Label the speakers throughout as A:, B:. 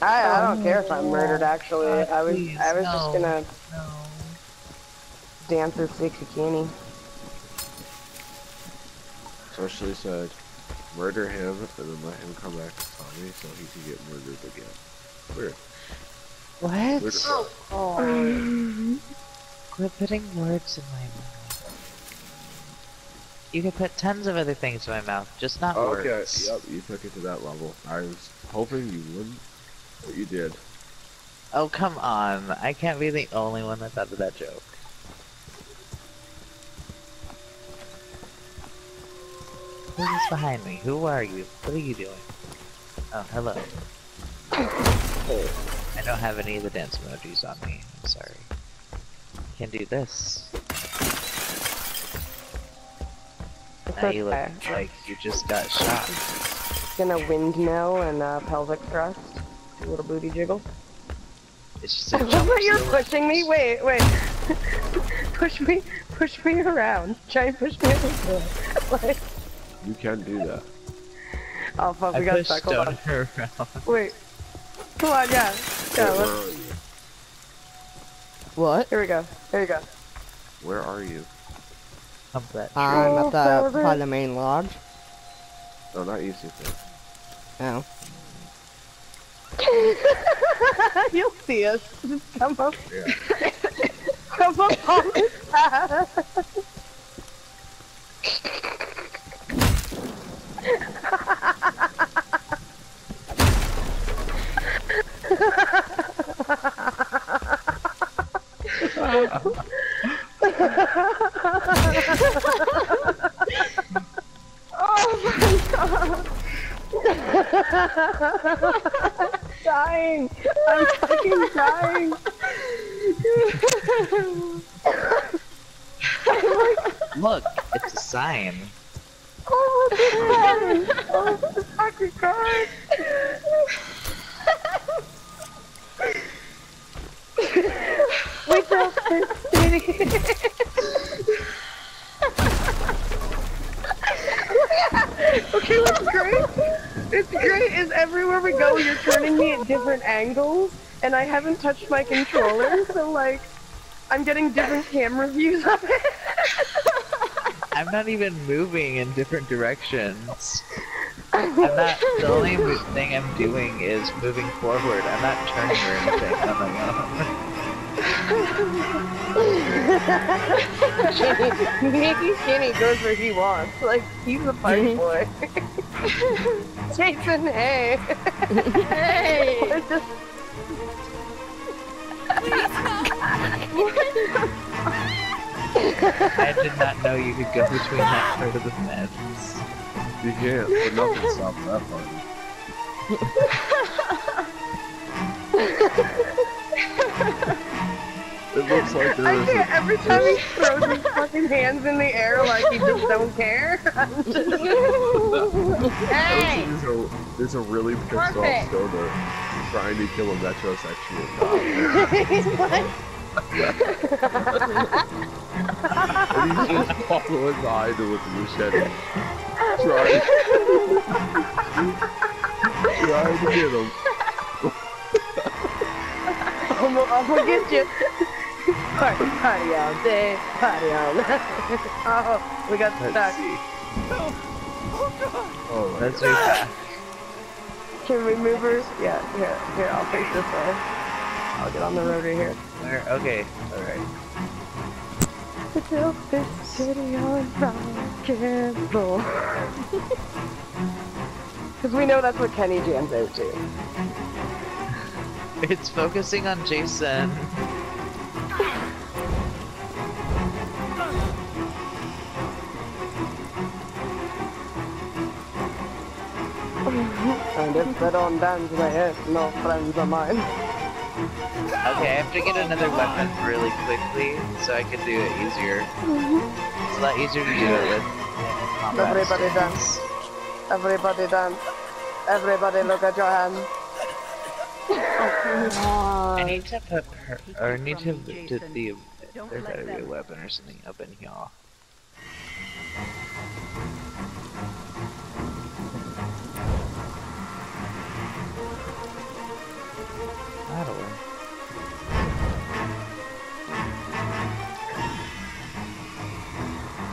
A: I, I don't oh, care if I'm murdered. Actually,
B: God,
A: I was
B: please,
A: I was just gonna
B: No.
A: dance with Six Bikini.
C: Especially said, murder him and then let him come back to Tommy so he can get murdered again. Weird.
B: What?
C: Weird.
A: Oh.
B: Quit putting words in my mouth. You can put tons of other things in my mouth, just not
C: Okay,
B: words.
C: yep, you took it to that level. I was hoping you wouldn't, but you did.
B: Oh, come on. I can't be the only one that thought of that joke. Who's this behind me? Who are you? What are you doing? Oh, hello. I don't have any of the dance emojis on me. I'm sorry. Can do this.
A: It's
B: Now you look
A: okay.
B: like you just got shot.
A: Gonna windmill and uh, pelvic thrust. A little booty jiggle.
B: It's just
A: I
B: a
A: love
B: jump
A: that you're pushing me. Wait, wait. push me, push me around. Try and push me around. like,
C: You can't do that.
A: oh fuck,
B: I
A: we got
B: pushed
A: stuck. Hold on.
B: her around.
A: Wait. Come on, yeah. Yeah,
C: Wait, where are you?
D: What?
A: here we go. Here we go.
C: Where are you?
B: Hump that.
D: I'm
A: Oh,
D: at the
A: Corbin.
D: by the main lodge.
C: No, not you, Super.
D: Oh.
A: You'll see us. Just come up.
C: Yeah.
A: Come up on this path. oh my god. dying. I'm fucking dying.
B: Look, it's a sign.
A: oh, my god. Oh, my fucking god. we built this city. okay, what's great? It's great is everywhere we go, you're turning me at different angles, and I haven't touched my controller, so like, I'm getting different camera views of it.
B: I'm not even moving in different directions. I'm not. The only thing I'm doing is moving forward. I'm not turning or anything on my own.
A: Mickey Skinny goes where he wants. Like, he's a party boy. Jason, hey. hey. We're just...
B: I did not know you could go between that part of the fence.
C: You can't, but nothing stops that part. It looks like
A: I
C: there is
A: can't,
C: a,
A: every time he throws his fucking hands in the air like he just don't care. Just... hey!
C: there's a, there's a really pissed off
A: Perfect.
C: stoner trying to kill a metrosexual cop.
A: He's like,
C: and he's just following behind him with a machete. Trying, trying to get him.
A: I'm, I'm gonna get you. Party, party all day, party all night. oh, we got
B: Let's
A: stuck.
B: see.
C: Oh, oh my
B: Let's
C: god.
B: move back.
A: Can we move her? Yeah, here, here, I'll face this way. I'll get on the road right here.
B: Where? Okay. All right.
A: To build this city on rock and roll. Because we know that's what Kenny jams out to.
B: It's focusing on Jason.
A: And if they don't dance with it, no friends of mine.
B: Okay, I have to get another weapon really quickly so I can do it easier. It's a lot easier to do it with.
A: Everybody
B: stance.
A: dance. Everybody dance. Everybody look at your hands.
B: I need to put her, or I need to
E: from me,
B: do the.
E: Don't
B: There
E: let
B: better be a weapon or something up in here.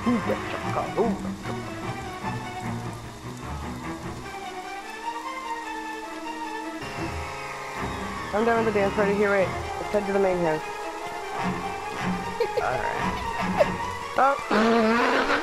A: I'm done with the dance party. Here, wait. Let's head to the main house.
B: Alright.
A: Oh.